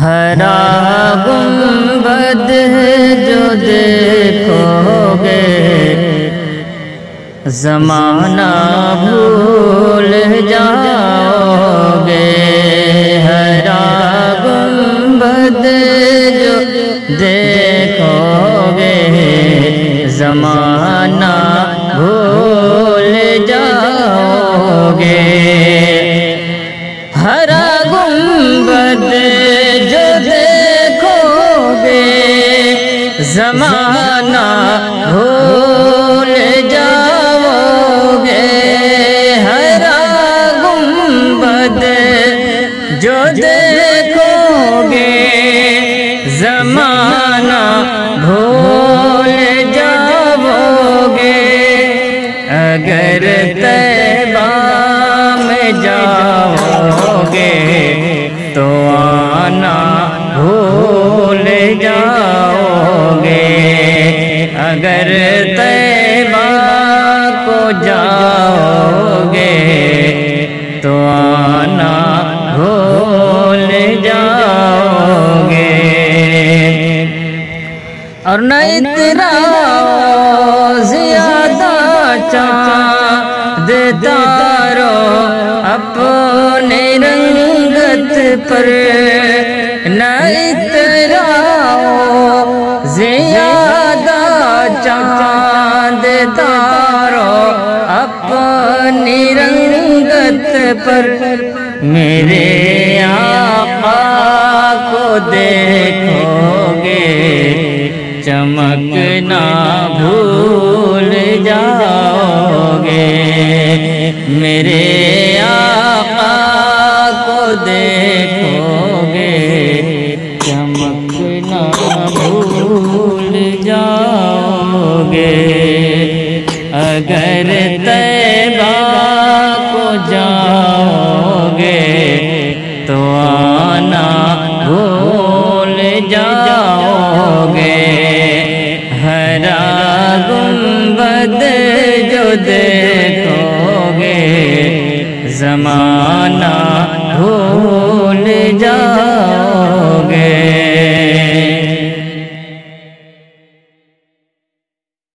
हरा गुंबद जो देखोगे। जमाना भूल जाओगे। हरा गुंबद जो देखोगे। जमाना भूल जाओगे। जमाना भूल जाओगे, हरा गुंबद जो देखोगे, जमाना भूल जाओगे। अगर तैबा में जाओगे तो आना जाओगे तो आना भूल जाओगे। और न इतना ज़्यादा चाँद तारो अपने रंगत पर। रंगत पर मेरे आका को देखोगे, चमकना भूल जाओगे। मेरे आका को देखोगे, चमकना भूल जाओगे। अगर जाओगे? हरा गुंबद जो देखोगे जमाना भूल जाओगे।